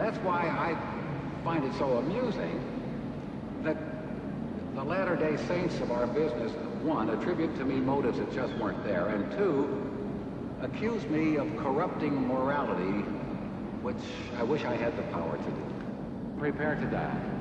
That's why I find it so amusing that the Latter-day Saints of our business, one, attribute to me motives that just weren't there, and two, accuse me of corrupting morality, which I wish I had the power to do. Prepare to die.